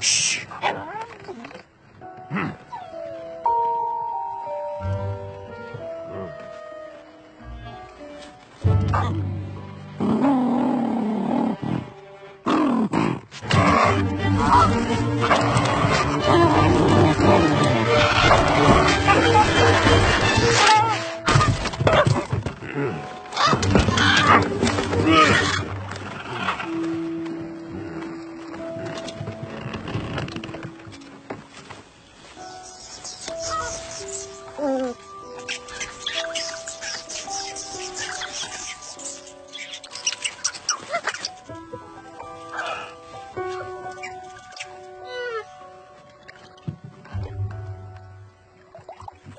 Shh. Mm.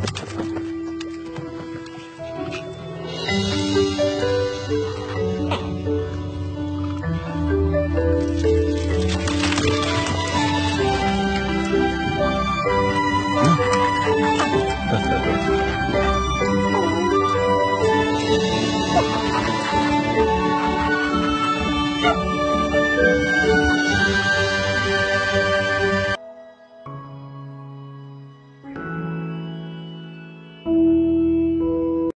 嗯，呵呵。